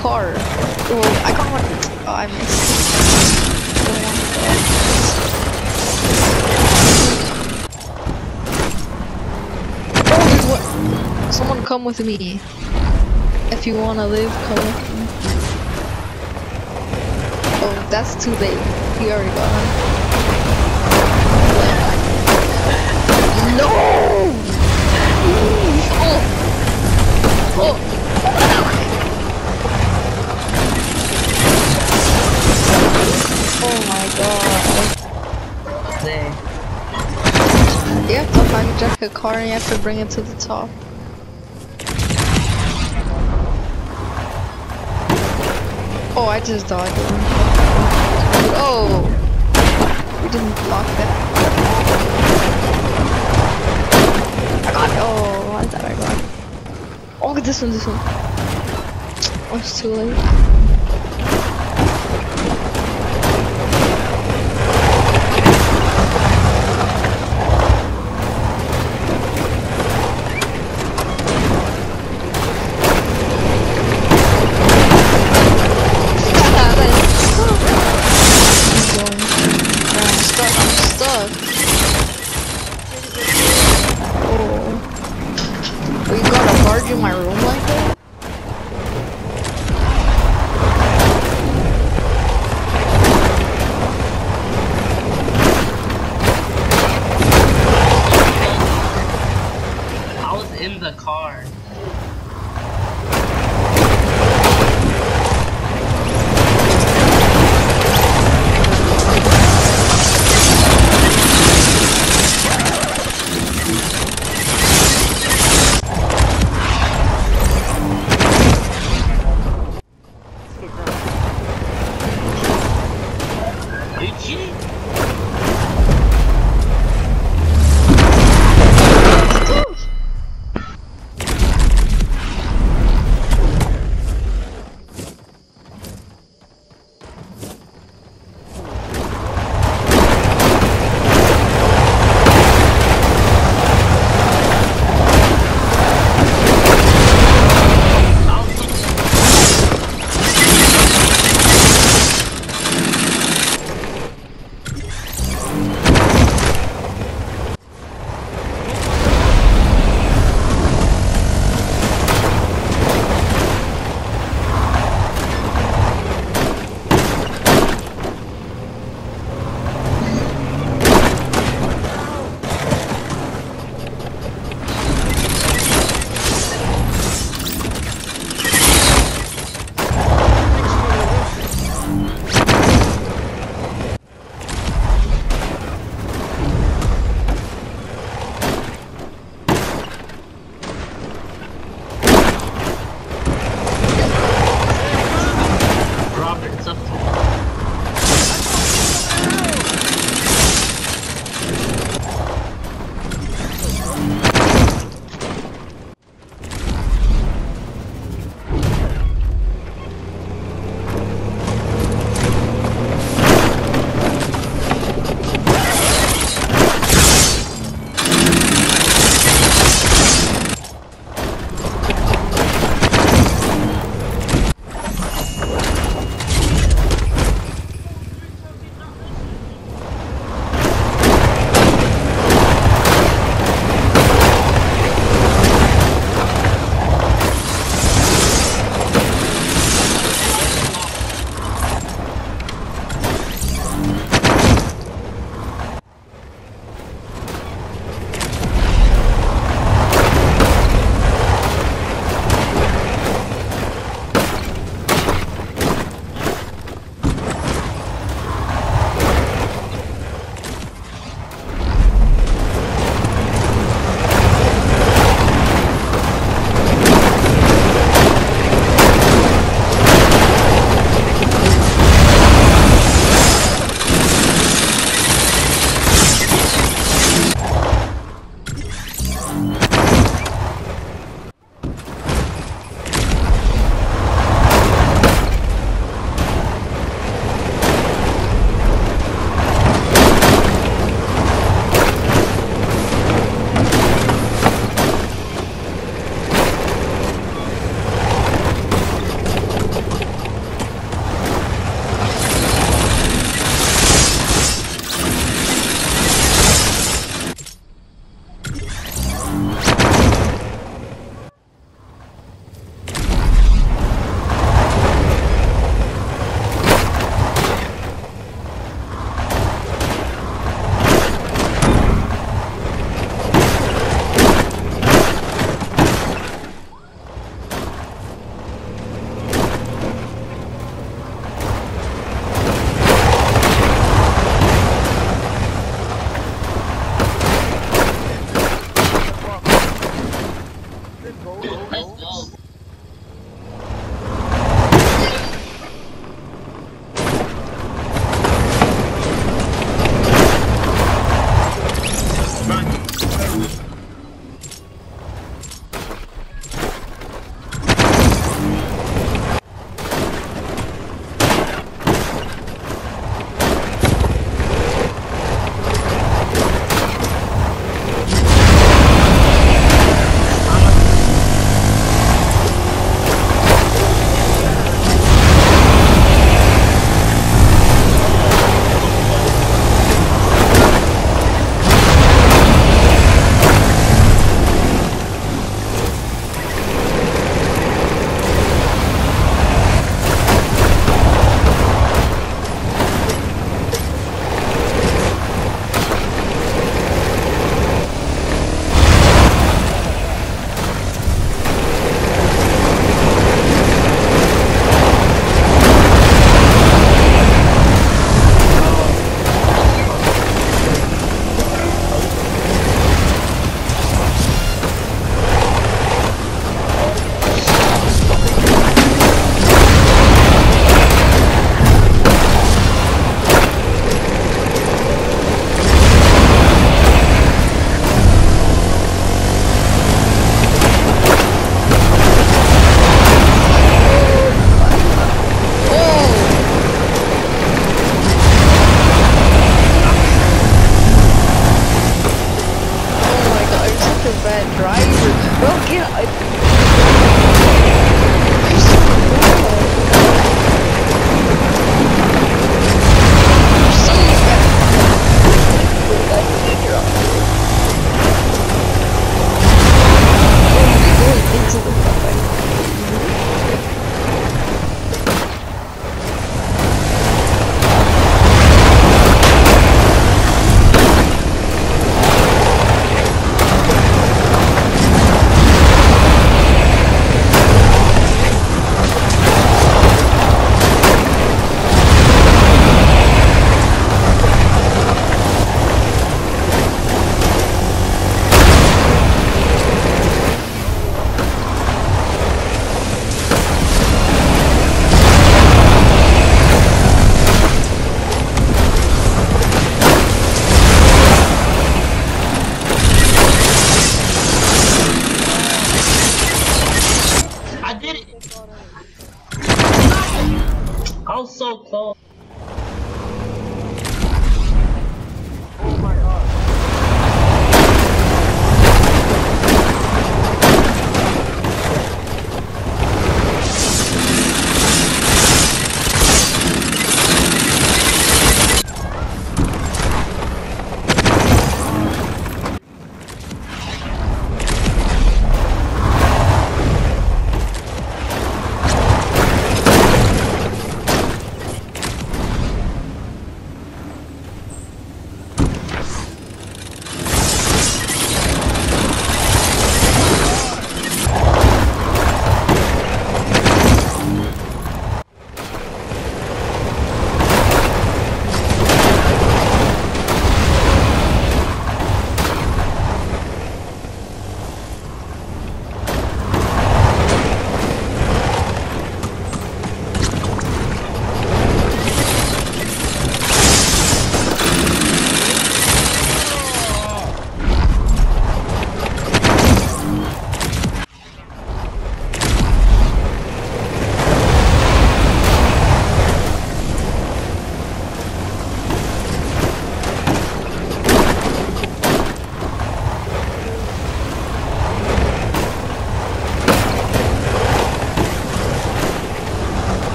car. Oh, I one. Oh, I missed. Oh, what? Someone come with me. If you wanna live, come with me. Oh, that's too late. He already got him. No! Oh! Oh! Oh my god. There. You have to hijack a car and you have to bring it to the top. Oh, I just died. Oh! We didn't block that. I got it. Oh, I thought I got it. Oh, this one, this one. Oh, it's too late.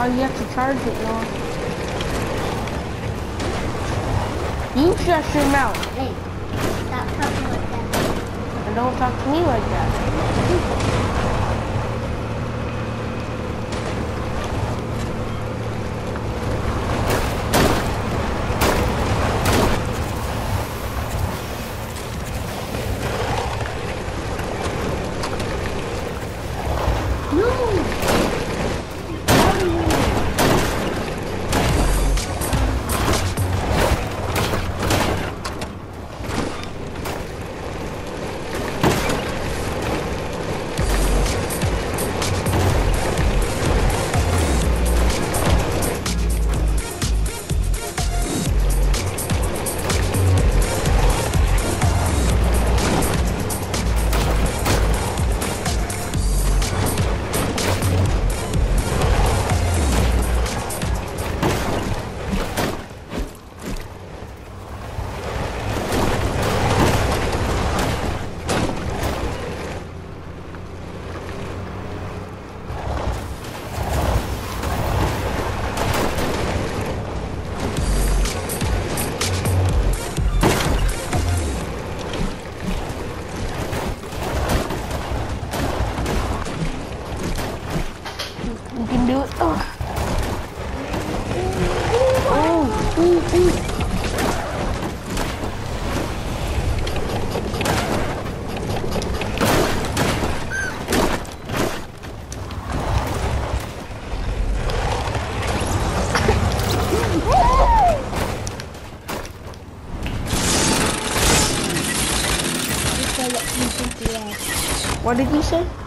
Why you have to charge it, no? You shut your mouth Hey, stop talking like that. and don't talk to me like that. What did you say?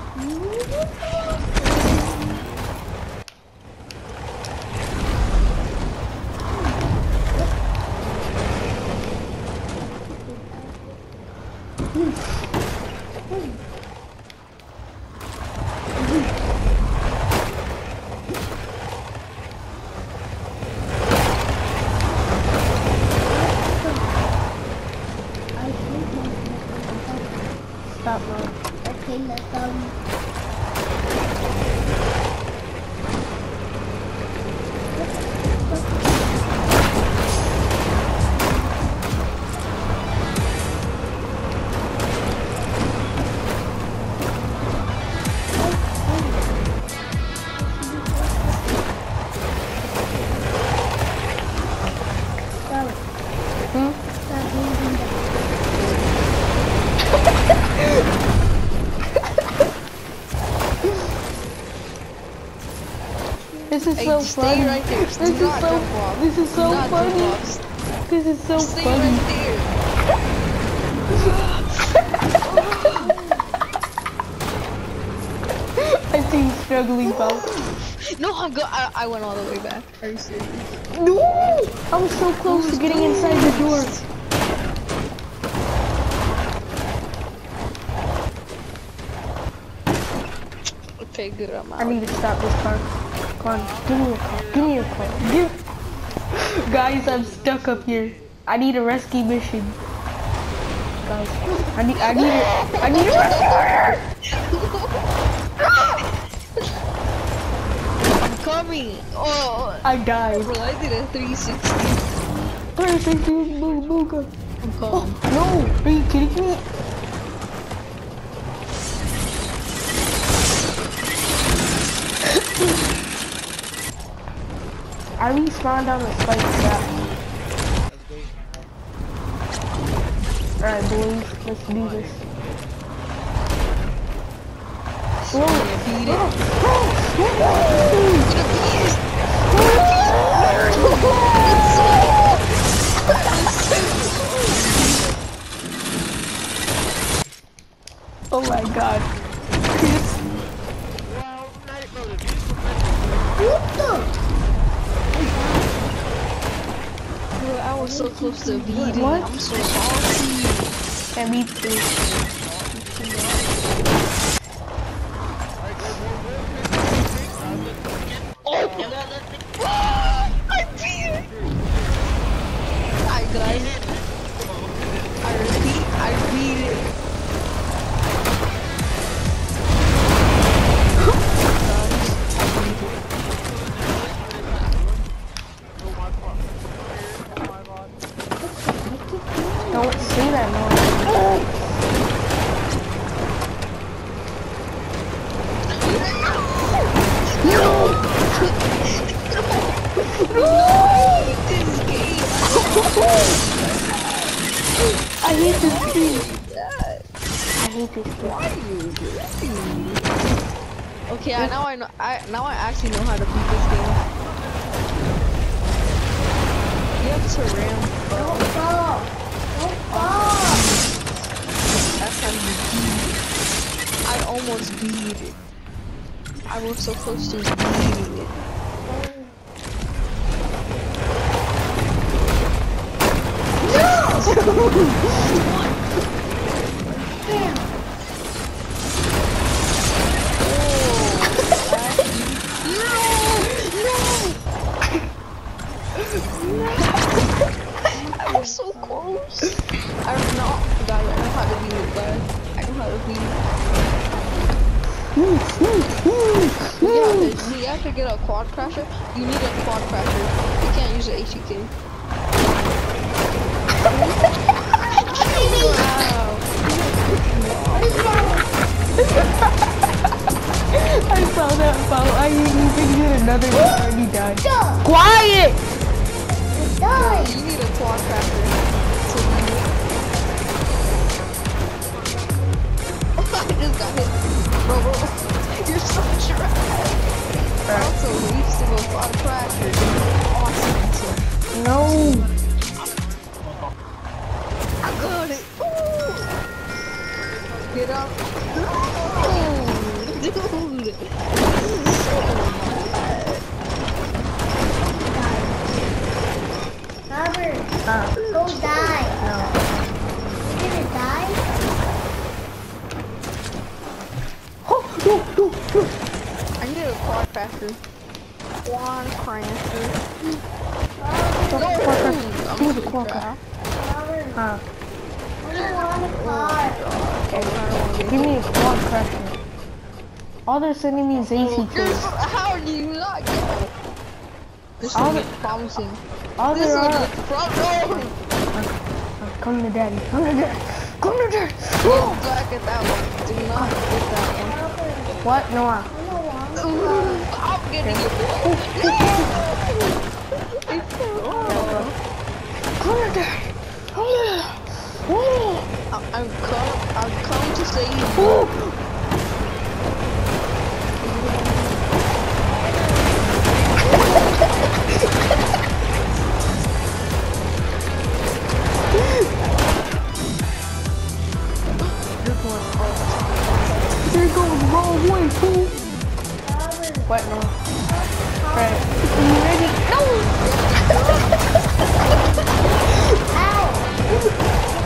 Is Hey, so stay funny. right there. This is so off. This is so not funny. This is so Stay funny. right there. I see you struggling, pal. No, I'm go. I, I went all the way back. Are you serious? No! I was so close to getting inside the door. Okay, good. I'm I need to stop this car. Give me a car. Give me a car. Give. Guys, I'm stuck up here. I need a rescue mission. Guys, I need, I need, a, I need a rescue I'm coming. Oh, I died. bro, I did a 360. Perfect, boom, boom, boom. I'm Oh, coming. no! Are you kidding me? I respawned on the spike trap. Alright, boys, let's do this. Oh my god. So close to beating. What? I'm so salty. Can't give me a squad crasher. All they're sending me is You're How do you not get it? This All one the- looks promising. All This there one are. looks promising. Come to daddy. Come to daddy. Come to daddy. Don't back at that one. Do not get that Robert, What? No. I don't want a one. Ooh, I'm getting it. Oh. Come to daddy. Come to daddy. I'm I'm come. I'm come to say you. Oh. You're going all the time. You're going the wrong way, fool. What? No. Right. You ready? Ow.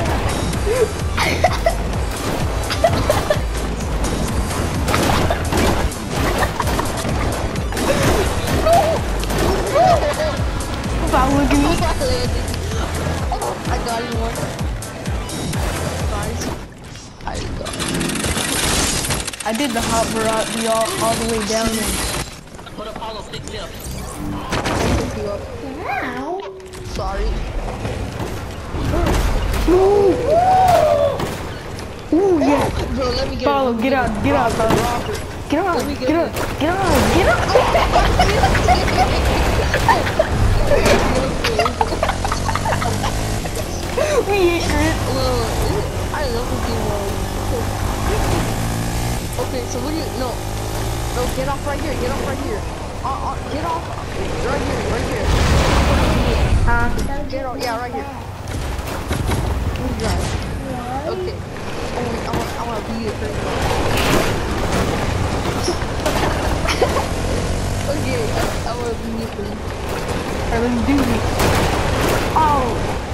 I. Got one. I did the hot variety all, all the way down there. Put Apollo picked up. Sorry. Ooh, yeah. Bro, let me get Follow, get out, get out. Robert. Get on, get on, get on, get on. We ain't I love this game. Okay, so what do you, no. No, get off right here, get off right here. Uh, uh, get off. Right here, right here. Huh? Get off, yeah, right here. Okay. I want, I want, I want to be a person. okay, I, I want to be a person. Alright, do this. Oh,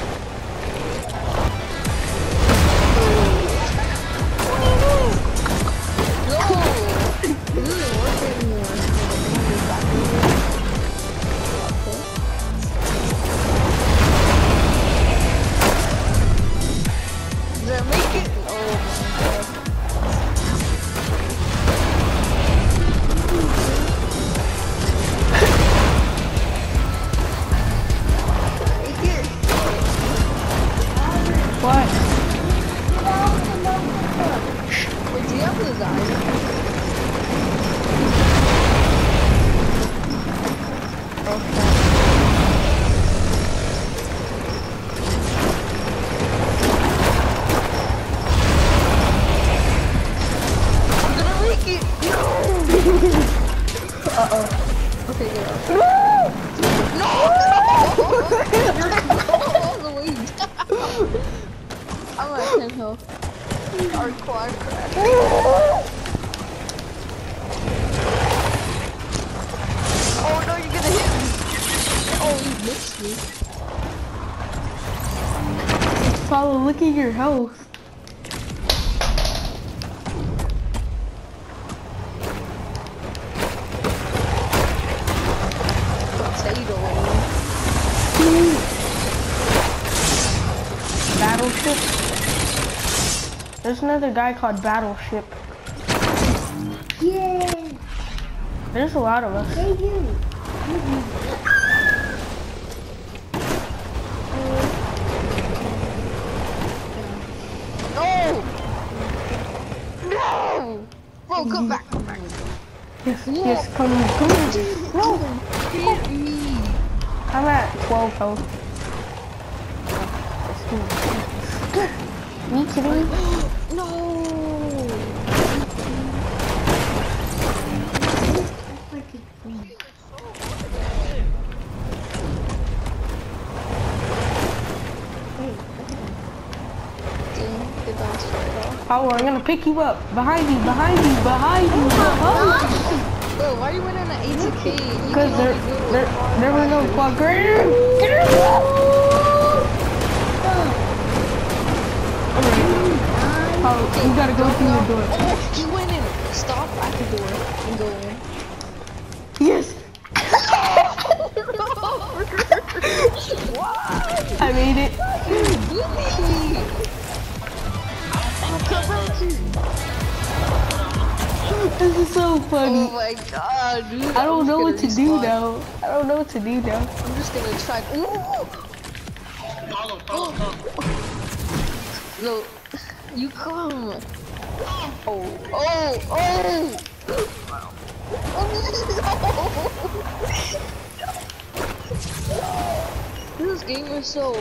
another guy called Battleship. Yeah. There's a lot of us. Hey, you. No! No! Bro, come back, come back. Yes, yes, come, come. No, Hit me. I'm at 12 health. Paulo, I'm gonna pick you up. Behind you, behind you, behind you, oh behind you. Bro, why are you winning an 80k? Because there, only do it there, there were no rocket. Get him! Get! Alright. Paulo, you gotta go through the door. Oh, he went in. Stop at the door and go in. Yes! what? I made it. This is so funny. Oh my god, dude. I don't I'm know what to just do now. I don't know what to do now. I'm just gonna try. Ooh! Follow, follow, follow. No, you come. Oh, oh, oh! Oh, no. This game is so,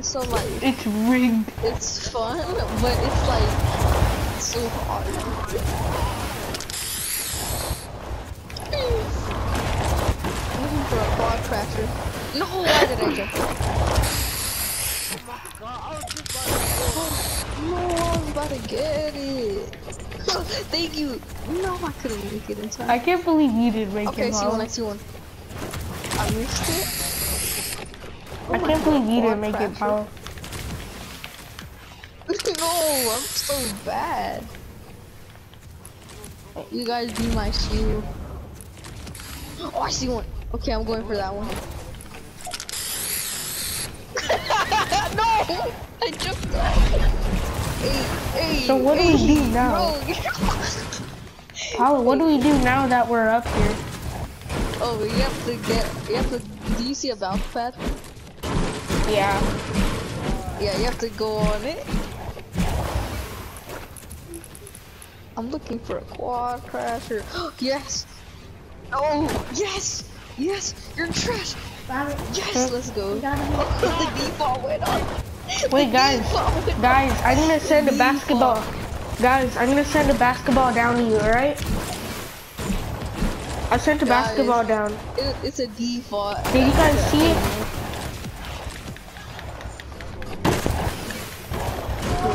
so like, It's rigged. it's fun, but it's like, so hard. Looking for a quad crasher. No, why did I jump? No, I was about to get it. Thank you. No, I couldn't make it in time. I can't believe you didn't make Okay, it, see one, Paulo. I see one. I missed it. I oh can't believe you didn't make it. Paulo. no, I'm so bad. You guys be my shield. Oh, I see one. Okay, I'm going for that one. no! I jumped off. Hey, hey, So what do we do now? Bro, Paulo, what do we do now that we're up here? oh, you have to get. You have to. Do you see a bounce pad? Yeah. Yeah, you have to go on it. I'm looking for a quad crasher. yes! Oh, yes! Yes! You're trash! Yes, let's go. you the default went up. Wait, guys, default went up. guys, I'm gonna send a basketball. Guys, I'm gonna send a basketball down to you, alright? I sent a Guys. basketball down. It, it's a default. Did you guys see it?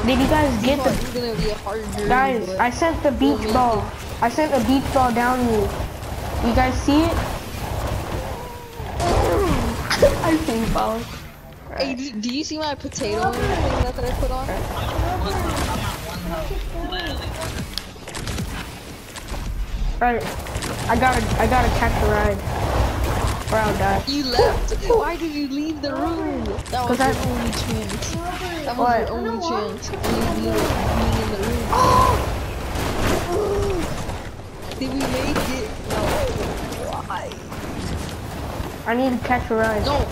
Did you guys get Default the gonna be a hard journey. guys? I sent the beach ball. I sent a beach ball down to you. You guys see it? I think ball. Hey, do, do you see my potato thing that, that I put on? Alright, I gotta, I gotta catch a ride, or I'll die. You left. Why did you leave the room? That was 'Cause I- only chance. That was What? your only chance. You in the room. Did we make it? No. Why? I need to catch a ride. No. No.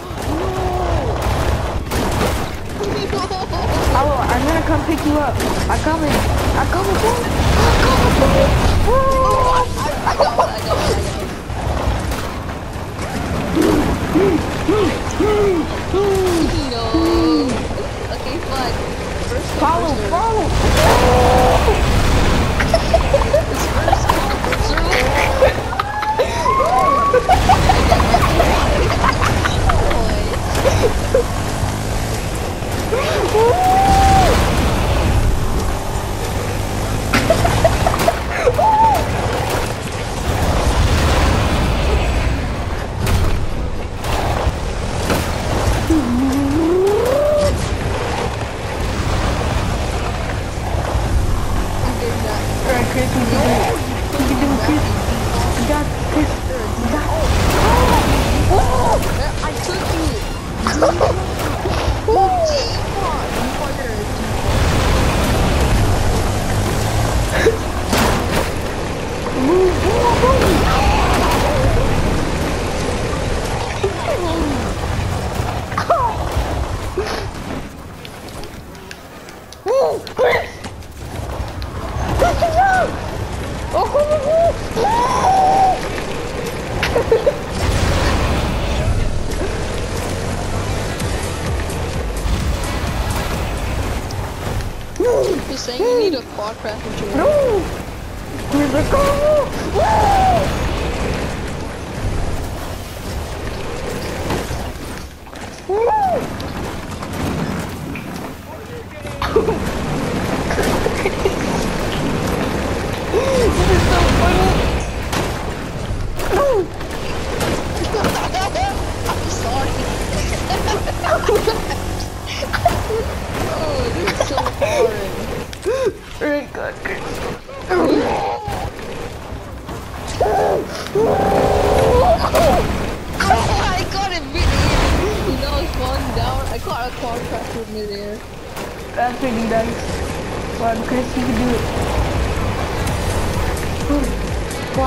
Oh, I'm gonna come pick you up. I'm coming. I'm coming. I'm coming. I, I. I got one. I got one. No. Okay, fine. First come, Follow, first follow. It's first come, first serve. Oh!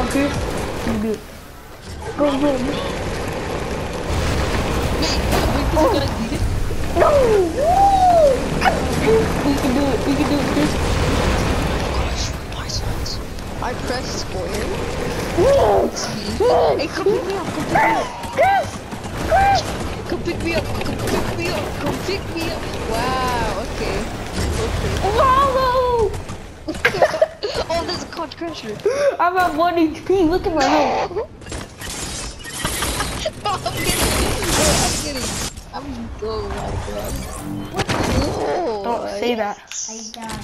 Chris. You do it. Go, go. Wait, wait, this is gonna beat it? No! We can do it. We can do it, Chris. I pressed square. Hey, come pick me up, come pick me up. Chris! Chris! Come pick me up, come pick me up, come pick me up. Wow, okay. Okay. oh, there's a quad crasher. I'm at 1 HP. Look at my health. I'm getting, I'm getting, I'm, oh my god. Oh, Don't say that. I died.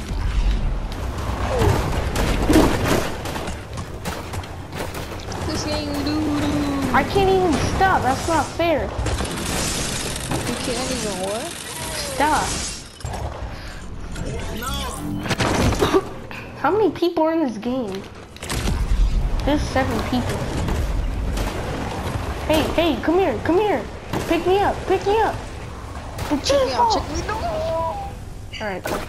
This game doo I can't even stop. That's not fair. You can't even what? Stop. How many people are in this game? There's seven people. Hey, hey, come here, come here. Pick me up, pick me up. The Check me out, check me out. Alright, cool.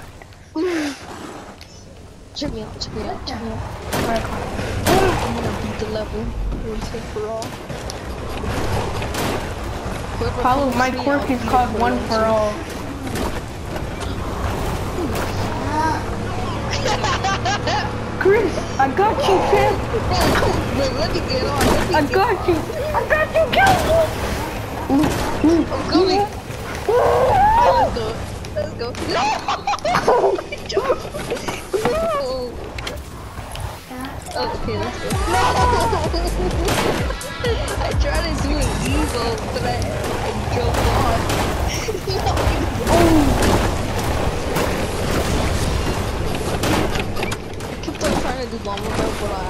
Check me out, check me out, check me out. Alright, cool. I'm gonna beat the level once and for all. Follow my quirk is called one for all. Chris, I got you, champ. Wait, let me get on. Me I get got you. I got you, Cowboy. I'm coming. Oh, let's go. Let's go. No! no! Oh, okay, let's go. No! I tried to do an evil, but I, I jumped on. I kept on trying to do bomb without, but I...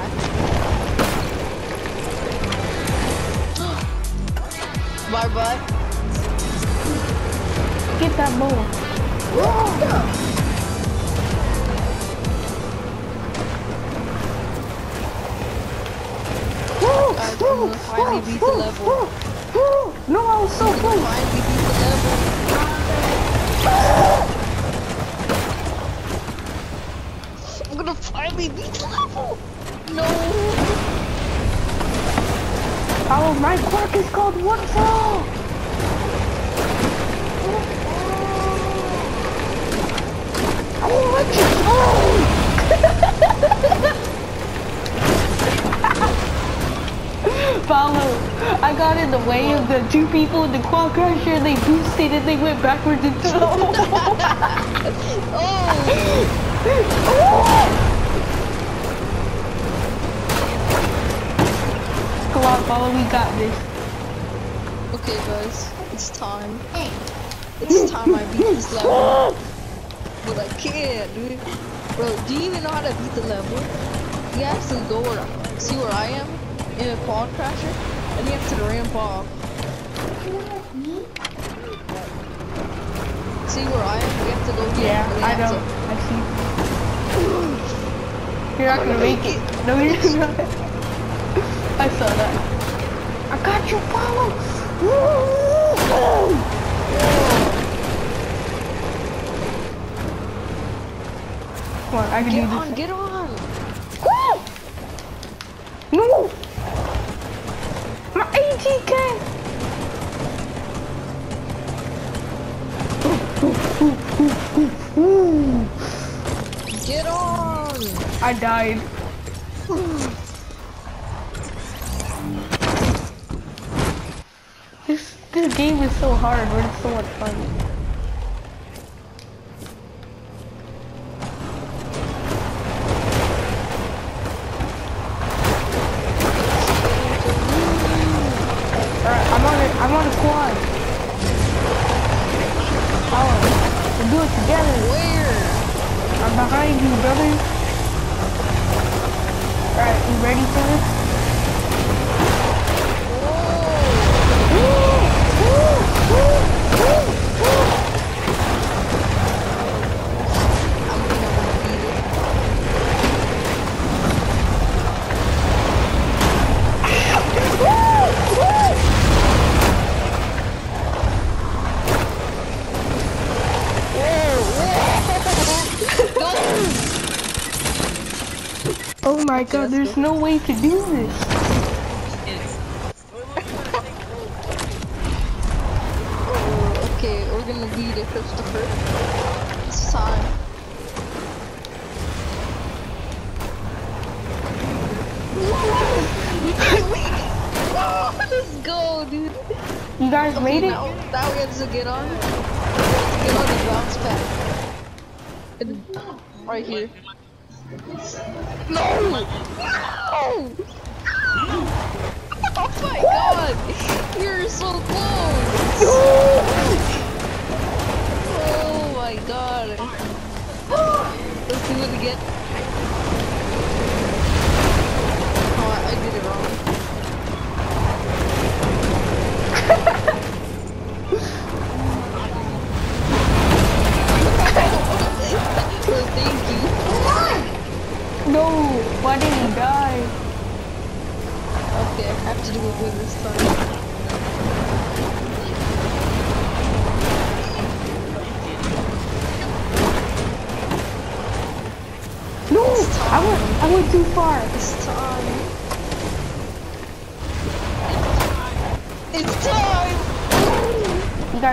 Bye bye. Get that ball. Gonna finally beat the level. No, I was so close. Finally beat the level. I'm gonna finally beat the level. No. Oh, my quirk is called one for all. I let you Follow. I got in the way of the two people in the quad crasher. They boosted and they went backwards into the hole. Oh. Come oh. On, follow. We got this. Okay, guys, it's time. It's time I beat this level. But I can't, dude. Bro, do you even know how to beat the level? You have to go where, see where I am in a quad crasher, and you have to ramp off. See where I am? You have to go here. Yeah, I have know. to- I see. You're not gonna make it. No, you're not. I saw that. I got you, follow. Come on, I can Get do on, this. get on! No! My ATK! Get on! I died. This game is so hard, but it's so much fun. Alright, I'm on a, I'm on a quad. Oh, we do it together. Where? I'm behind you, brother. Alright, you ready for this? Oh my god, there's no way to do this. To get on. Get on the bounce pad. Right here.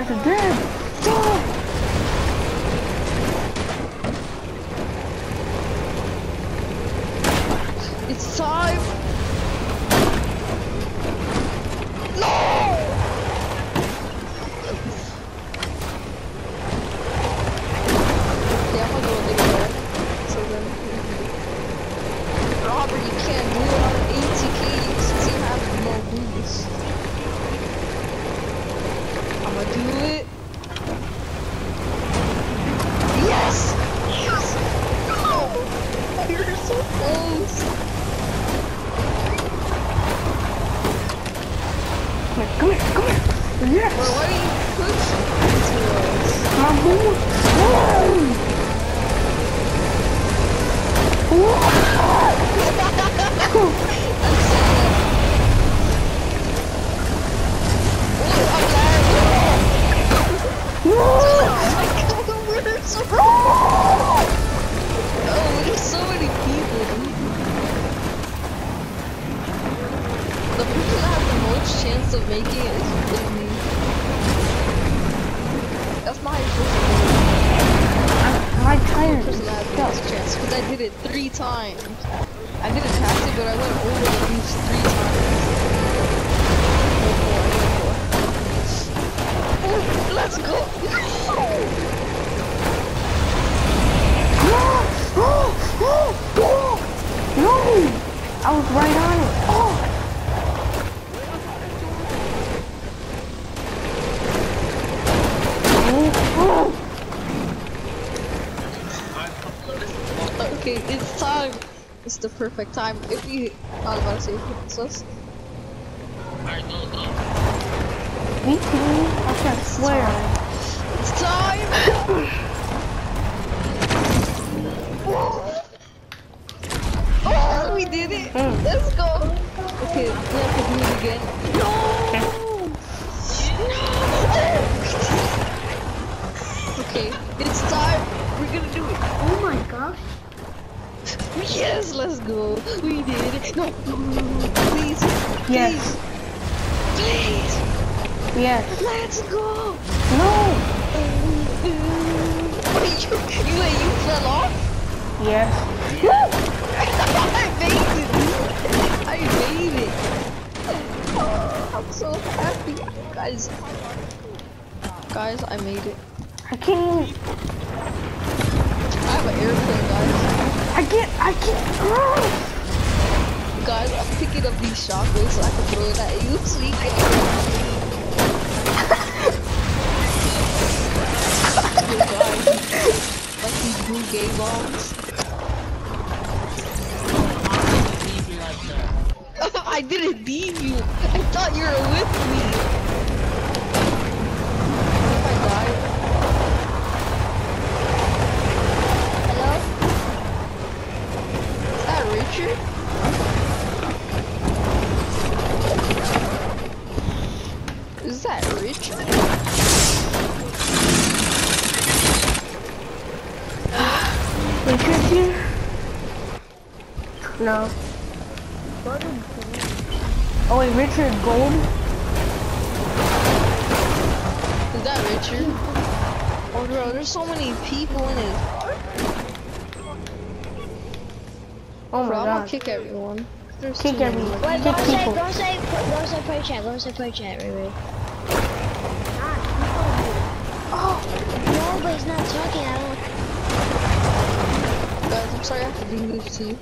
You Oh, many people, dude. That has the most chance of making it my I'm tired. that the chance because I did it three times. I didn't pass it, but I went over the beach three times. No more, no let's go! No! I was right on it. Oh! Oh! Okay, it's time. It's the perfect time. If you, I was about to say, if you hit us, Alright, go, go. Me too. I can't swear. it's time. oh, we did it. Mm. Let's go. Okay, we have to do it again. Yes, let's go. We did it. No, please, Yes. please, Yes. Let's go. No! Are you? You wait, you fell off? Yes. I made it. I made it. Oh, I'm so happy, guys. Guys, I made it. I can't even. I have an airplane, guys. I can't, I can't. Oh. Guys, I'm picking up these shotguns so I can throw it at you so you can. like these blue gay bombs. I didn't leave you. I thought you were with me. Oh wait, Richard Gold? Is that Richard? Oh bro, there's so many people in his Oh my Bro, I'm gonna kick everyone. There's Kick too many. everyone. Wait, Kick go say, people. go say, go say pro chat, go say pro chat, Ray Ray. Oh, no, but he's not talking. I don't. Guys, I'm sorry I have to do this to you.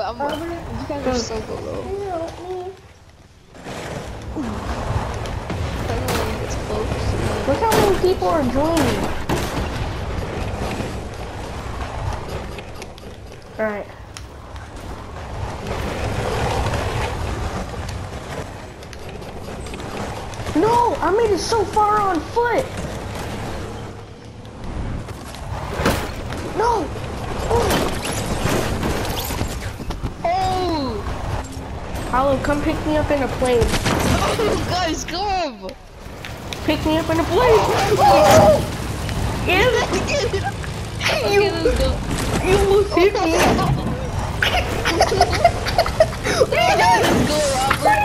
But I'm you guys are so below. I don't know when it gets close. Look how many people are joining. Alright. No, I made it so far on foot. No. Oh! Hollow, come pick me up in a plane. Oh, Guys, come! Pick me up in a plane. Yes, You, you almost hit me. Let's go, Robert.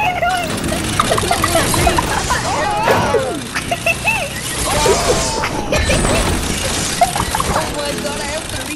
Oh my god, I have